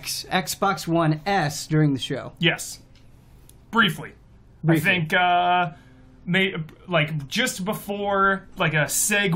X, Xbox One S during the show. Yes. Briefly. Briefly. I think uh may like just before like a segue